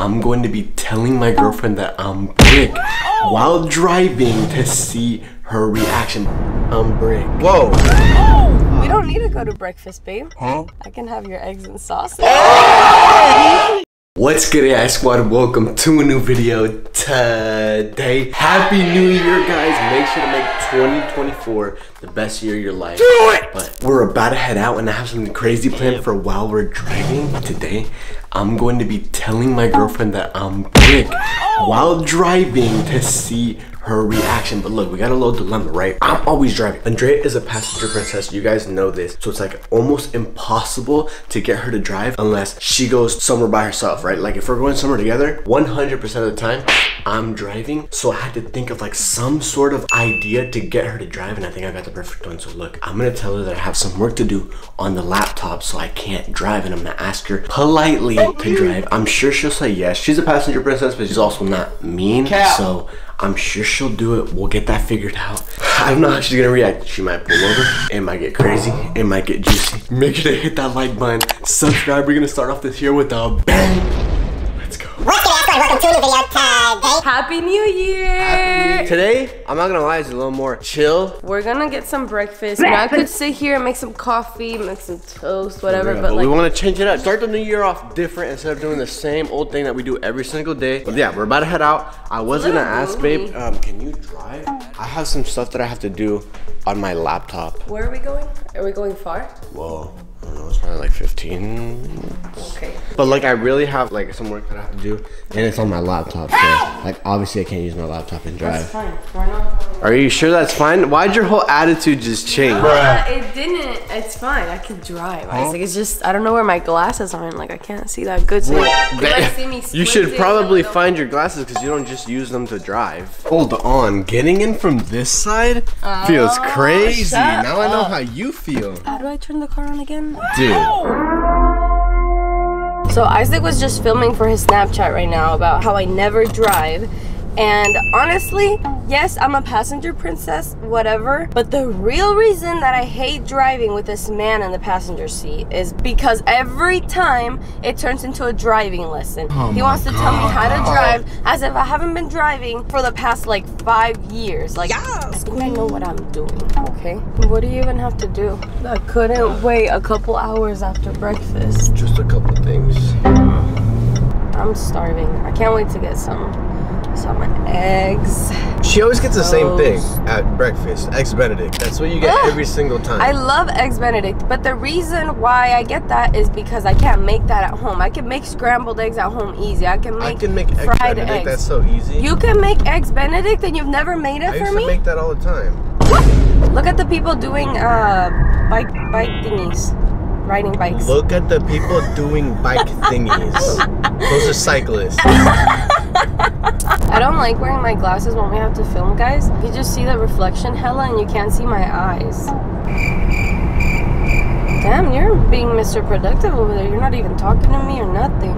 I'm going to be telling my girlfriend that I'm brick while driving to see her reaction. I'm brick. Whoa. Oh, we don't need to go to breakfast, babe. Huh? I can have your eggs and sausage. What's good AI squad? Welcome to a new video today. Happy New Year guys. Make sure to make 2024 the best year of your life. Do it! But we're about to head out and I have something crazy planned for while we're driving today. I'm going to be telling my girlfriend that I'm big while driving to see her reaction. But look, we got a little dilemma, right? I'm always driving. Andrea is a passenger princess. You guys know this. So it's like almost impossible to get her to drive unless she goes somewhere by herself, right? Like if we're going somewhere together, 100% of the time, I'm driving. So I had to think of like some sort of idea to get her to drive. And I think I got the perfect one. So look, I'm gonna tell her that I have some work to do on the laptop so I can't drive. And I'm gonna ask her politely oh, to drive. I'm sure she'll say yes. She's a passenger princess, but she's also not mean. So I'm sure she'll do it. We'll get that figured out. I don't know how she's gonna react. She might pull over. It might get crazy. It might get juicy. Make sure to hit that like button. Subscribe. We're gonna start off this year with a bang. Let's go. What's good, everyone? Welcome to a new video today. Happy New Year! Today, I'm not gonna lie, it's a little more chill. We're gonna get some breakfast. You know, I could sit here and make some coffee, make some toast, whatever, but But we want to change it up. Start the new year off different instead of doing the same old thing that we do every single day. But yeah, we're about to head out. I was gonna ask, gloomy. babe, um, can you drive? I have some stuff that I have to do on my laptop. where are we going? Are we going far? Whoa, I don't know, it's probably like 15. Okay. But like, I really have like some work that I have to do, and it's on my laptop. So like, obviously, I can't use my laptop and drive. That's fine. We're not. Are you sure that's fine? Why'd your whole attitude just change? Uh, it didn't. It's fine. I can drive. Isaac. It's just I don't know where my glasses are, and like I can't see that good. So you see me You should probably find your glasses because you don't just use them to drive. Hold on, getting in from this side feels crazy. Oh, shut Now I know how you feel. How do I turn the car on again? Dude, So Isaac was just filming for his Snapchat right now about how I never drive. And honestly, yes, I'm a passenger princess, whatever. But the real reason that I hate driving with this man in the passenger seat is because every time it turns into a driving lesson. Oh he wants to tell me how to drive as if I haven't been driving for the past like five years. Like, I think I know what I'm doing, okay? What do you even have to do? I couldn't wait a couple hours after breakfast. just a couple things. I'm starving. I can't wait to get some some eggs. She always gets the same thing at breakfast. Eggs Benedict. That's what you get every single time. I love eggs benedict, but the reason why I get that is because I can't make that at home. I can make scrambled eggs at home easy. I can make, I can make eggs fried Benedict. eggs. That's so easy. you can make eggs benedict and you've never made it I for used me? to make that all the time. Look at the people doing uh bike bike thingies. Riding bikes. Look at the people doing bike thingies. Those are cyclists. I don't like wearing my glasses when we have to film, guys. You just see the reflection hella and you can't see my eyes. Damn, you're being Mr. Productive over there. You're not even talking to me or nothing.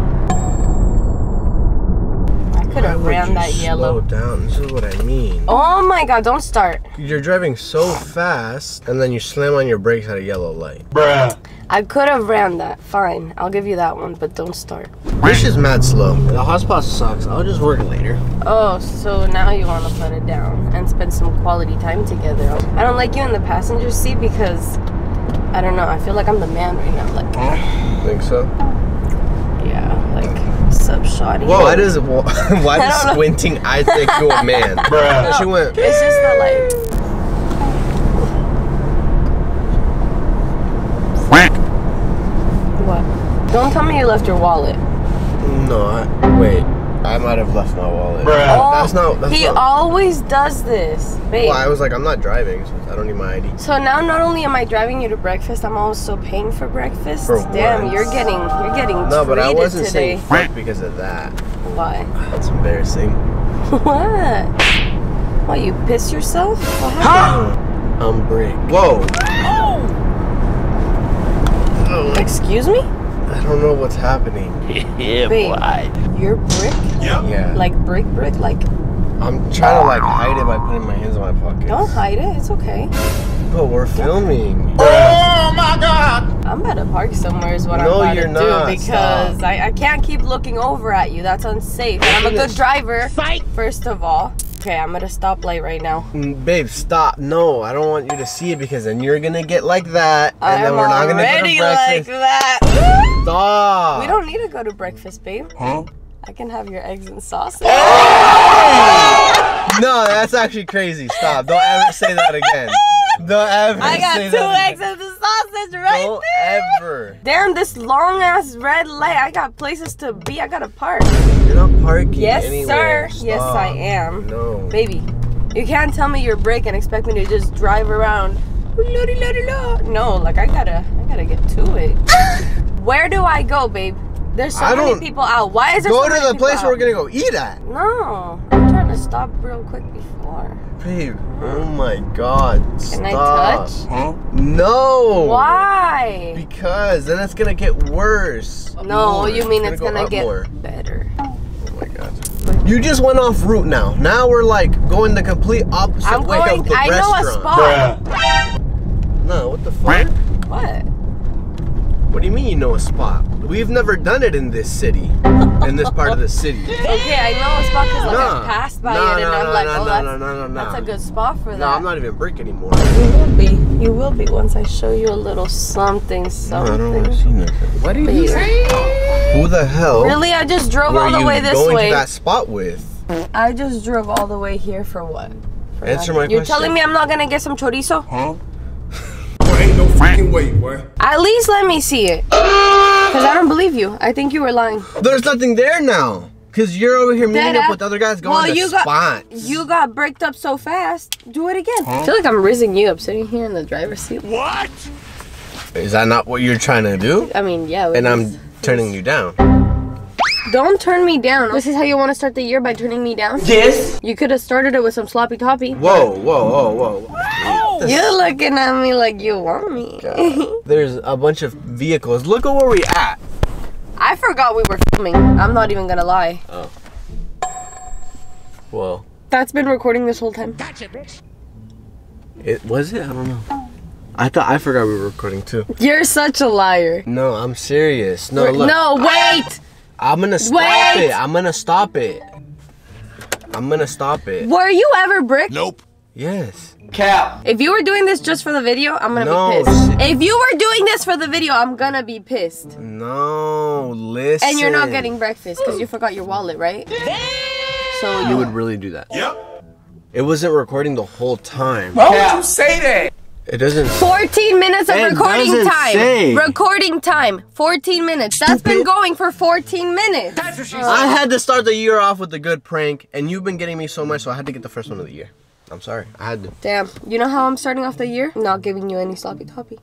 I could Why have would ran you that slow yellow. down. This is what I mean. Oh my god, don't start. You're driving so fast, and then you slam on your brakes at a yellow light. Bruh. I could have ran that. Fine, I'll give you that one, but don't start. This is mad slow. The hotspot sucks. I'll just work later. Oh, so now you want to put it down and spend some quality time together. I don't like you in the passenger seat because I don't know. I feel like I'm the man right now. Like, Think so? yeah, like sub shoddy. Whoa, why does why I does don't know. squinting eyes make you a man? Bruh. She went. It's just that like. What? Don't tell me you left your wallet. No, I, wait. I might have left my wallet. Oh, That's not. That's oh, he not. always does this, babe. Well, I was like, I'm not driving, so I don't need my ID. So now, not only am I driving you to breakfast, I'm also paying for breakfast. For Damn, once. you're getting, you're getting No, but I wasn't today. saying fuck because of that. Why? That's embarrassing. What? What? You piss yourself? What happened? I'm brick. Whoa. Oh. Oh. Excuse me, I don't know what's happening. babe. You're brick, Yeah. like brick, brick, like I'm trying to like hide it by putting my hands in my pocket. Don't hide it. It's okay. But we're filming. Oh my god! I'm about to park somewhere is what No, I'm about you're to not. do because Stop. I, I can't keep looking over at you. That's unsafe. I'm a good driver. Fight. First of all. Okay, I'm at a stoplight right now. Mm, Babe, stop. No, I don't want you to see it because then you're gonna get like that. And I'm then we're not gonna go to already like that. Stop. we don't need to go to breakfast, babe. Huh? I can have your eggs and sausage. No, that's actually crazy. Stop. Don't ever say that again. Don't ever I got two eggs again. and the right Don't there. ever. Damn, this long ass red light. I got places to be. I gotta park. You're not parking Yes, anywhere. sir. Yes, I am. No. Baby, you can't tell me you're brake and expect me to just drive around. No, like I gotta, I gotta get to it. Where do I go, babe? There's so I many don't- people out. Why is there Go so to the place out? where we're gonna go eat at. No, I'm to stop real quick before. Babe, oh my god. Can I Stop. touch? No. Why? Because then it's gonna get worse. No, More. you mean it's go gonna get more. better. Oh my god. You just went off route now. Now we're like going the complete opposite I'm way going. of the I know a restaurant. spot. No, what the fuck? What? What do you mean you know a spot? We've never done it in this city. in this part of the city. Okay, I know a spot because like Nah. I passed by Nah, it and nah, I'm nah, like, nah, oh, nah, that's, nah, nah, nah, that's a good spot for that. No, I'm not even brick anymore. You will be. You will be once I show you a little something, No, I don't want to see nothing. What are you saying? Who the hell Really? I just drove all the you way this going way. to that spot with? I just drove all the way here for what? For Answer nothing. my You're question. telling me I'm not gonna get some chorizo? Huh? Boy, ain't no freaking way, boy. At least let me see it. Cause I don't believe you. I think you were lying. There's nothing there now. Cause you're over here meeting Dead up ass- with other guys going well, to you got spots. you got bricked up so fast. Do it again. I feel like I'm raising you up, sitting here in the driver's seat. What? Is that not what you're trying to do? I mean, yeah. it And I'm is. turning you down. Don't turn me down. This is how you want to start the year by turning me down? Yes. You could have started it with some sloppy toppy. Whoa, whoa, whoa, whoa. You're looking at me like you want me. There's a bunch of vehicles. Look at where we at. I forgot we were filming. I'm not even gonna lie. Oh. Well, That's been recording this whole time. Gotcha, bitch. it was it? I don't know. I thought I forgot we were recording too. You're such a liar. No, I'm serious. No, look. No, wait! I'm gonna stop Wait. it. I'm gonna stop it. I'm gonna stop it. Were you ever bricked? Nope. Yes. Cap. If you were doing this just for the video, I'm gonna No, be pissed. shit. If you were doing this for the video, I'm gonna be pissed. No, listen. And you're not getting breakfast because you forgot your wallet, right? Damn. So You would really do that. Yep. It wasn't recording the whole time. Why would you say that? It doesn't. 14 minutes of It recording time. say. Recording time. 14 minutes. That's been going for 14 minutes. That's what she said. I had to start the year off with a good prank, and you've been getting me so much, so I had to get the first one of the year. I'm sorry. I had to. Damn. You know how I'm starting off the year? Not giving you any sloppy toppy.